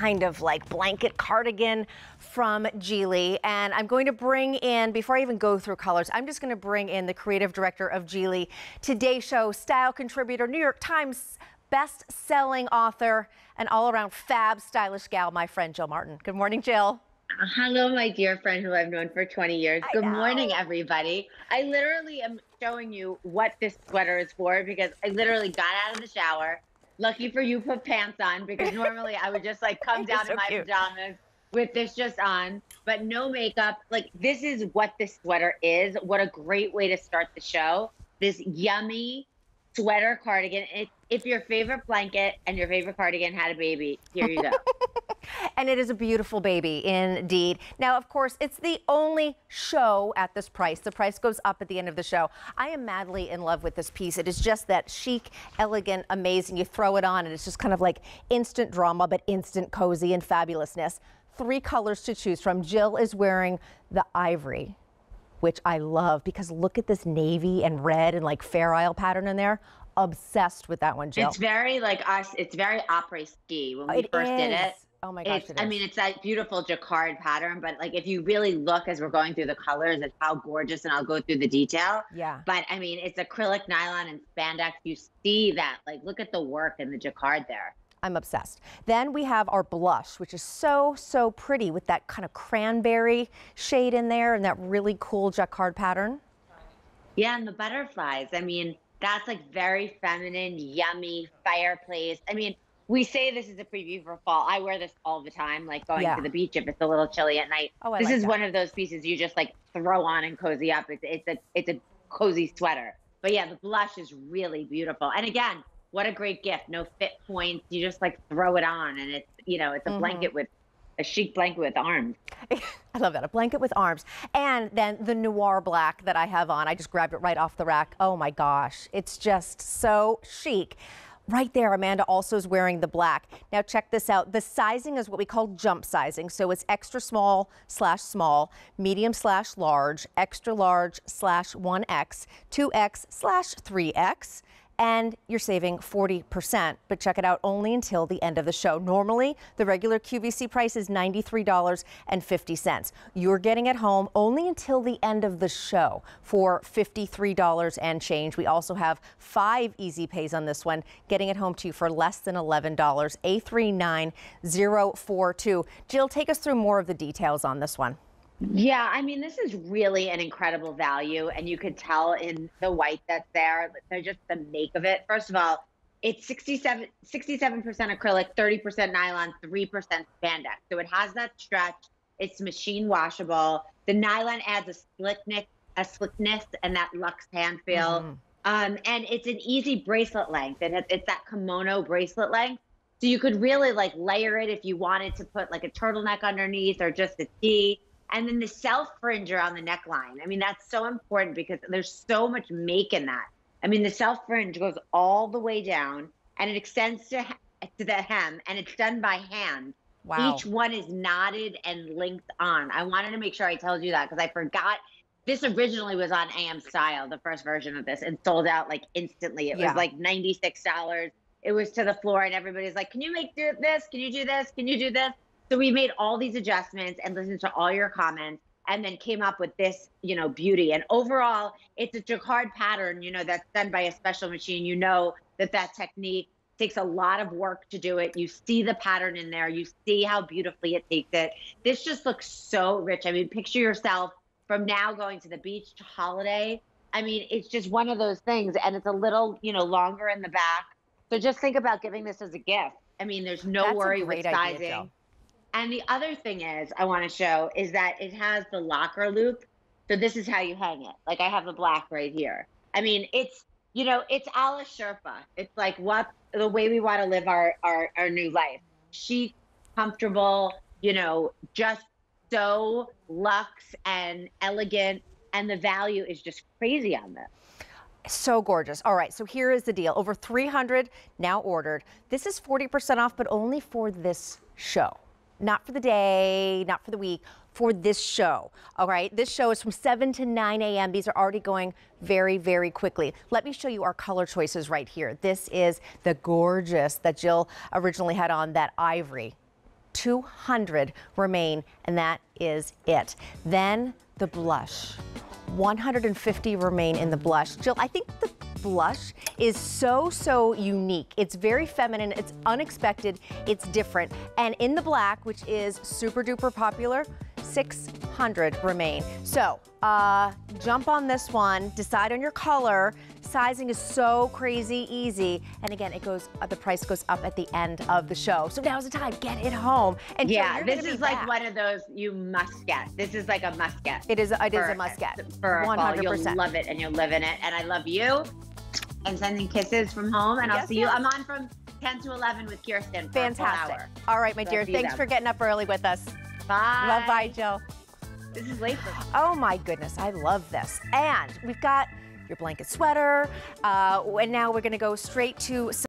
kind of like blanket cardigan from Geely. And I'm going to bring in, before I even go through colors, I'm just going to bring in the creative director of G.I.L.I., Today Show style contributor, New York Times best-selling author, and all-around fab stylish gal, my friend Jill Martin. Good morning, Jill. Hello, my dear friend who I've known for 20 years. Good morning, everybody. I literally am showing you what this sweater is for because I literally got out of the shower. Lucky for you, put pants on because normally I would just like come down so in my cute. pajamas with this just on, but no makeup. Like, this is what this sweater is. What a great way to start the show. This yummy sweater cardigan. It's if your favorite blanket and your favorite cardigan had a baby, here you go. and it is a beautiful baby indeed. Now, of course, it's the only show at this price. The price goes up at the end of the show. I am madly in love with this piece. It is just that chic, elegant, amazing. You throw it on and it's just kind of like instant drama, but instant cozy and fabulousness. Three colors to choose from. Jill is wearing the ivory which I love because look at this navy and red and like fair isle pattern in there obsessed with that one, Jill. It's very like us. It's very après ski when we it first is. did it. Oh my gosh! I mean, it's that beautiful jacquard pattern, but like if you really look as we're going through the colors, it's how gorgeous, and I'll go through the detail. Yeah. But I mean, it's acrylic nylon and spandex. You see that? Like, look at the work in the jacquard there. I'm obsessed. Then we have our blush, which is so, so pretty with that kind of cranberry shade in there and that really cool jacquard pattern. Yeah, and the butterflies. I mean, that's like very feminine, yummy fireplace. I mean, we say this is a preview for fall. I wear this all the time, like going yeah. to the beach if it's a little chilly at night. Oh, I this like is that. one of those pieces you just like throw on and cozy up. It's it's a it's a cozy sweater. But yeah, the blush is really beautiful. And again, what a great gift. No fit points. You just like throw it on and it's you know, it's a mm-hmm. blanket with a chic blanket with arms. I love that. A blanket with arms. And then the noir black that I have on. I just grabbed it right off the rack. Oh my gosh. It's just so chic. Right there, Amanda also is wearing the black. Now check this out. The sizing is what we call jump sizing. So it's extra small slash small, medium slash large, extra large slash 1X, 2X slash 3X and you're saving 40%. But check it out only until the end of the show. Normally, the regular QVC price is $93.50. You're getting it home only until the end of the show for $53 and change. We also have five easy pays on this one, getting it home to you for less than $11. A39042. Jill, take us through more of the details on this one. Yeah, I mean, this is really an incredible value, and you could tell in the white that's there. They're just the make of it. First of all, it's 67 percent acrylic, 30% nylon, 3% spandex. So it has that stretch. It's machine washable. The nylon adds a slickness, a slickness, and that luxe hand feel. Mm-hmm. Um, and it's an easy bracelet length. Has, it's that kimono bracelet length. So you could really like layer it if you wanted to put like a turtleneck underneath or just a tee and then the self fringe around the neckline. I mean, that's so important because there's so much make in that. I mean, the self fringe goes all the way down and it extends to, to the hem and it's done by hand. Wow. Each one is knotted and linked on. I wanted to make sure I told you that because I forgot. This originally was on AM Style, the first version of this, and sold out like instantly. It yeah. was like $96. It was to the floor, and everybody's like, Can you make do this? Can you do this? Can you do this? So we made all these adjustments and listened to all your comments and then came up with this, you know, beauty. And overall, it's a jacquard pattern, you know, that's done by a special machine. You know that that technique takes a lot of work to do it. You see the pattern in there. You see how beautifully it takes it. This just looks so rich. I mean, picture yourself from now going to the beach to holiday. I mean, it's just one of those things, and it's a little, you know, longer in the back. So just think about giving this as a gift. I mean, there's no That's worry with sizing. Idea, and the other thing is, I want to show is that it has the locker loop. So this is how you hang it. Like I have the black right here. I mean, it's you know, it's a Sherpa. It's like what the way we want to live our our, our new life. Chic, comfortable, you know, just so luxe and elegant, and the value is just crazy on this. So gorgeous. All right, so here is the deal. Over 300 now ordered. This is 40% off, but only for this show not for the day, not for the week, for this show. All right, this show is from 7 to 9 a.m. These are already going very, very quickly. Let me show you our color choices right here. This is the gorgeous that Jill originally had on, that ivory. 200 remain, and that is it. Then the blush. 150 remain in the blush. Jill, I think the blush is so, so unique. It's very feminine, it's unexpected, it's different. And in the black, which is super duper popular, 600 remain. So uh, jump on this one, decide on your color. Sizing is so crazy easy. And again, it goes, uh, the price goes up at the end of the show. So now's the time, get it home. And Yeah, this is like back. one of those you must get. This is like a must get. It is, it is for- a must get. For 100%. You'll love it and you'll live in it. And I love you. And sending kisses from home. And I'll Yes, see you. I'm on from 10 to 11 with Kirsten. For Fantastic. hour. All right, my So dear. Thanks them. for getting up early with us. Bye. Love, bye, Jill. This is late for Oh my goodness, I love this. And we've got your blanket sweater, uh, and now we're going to go straight to.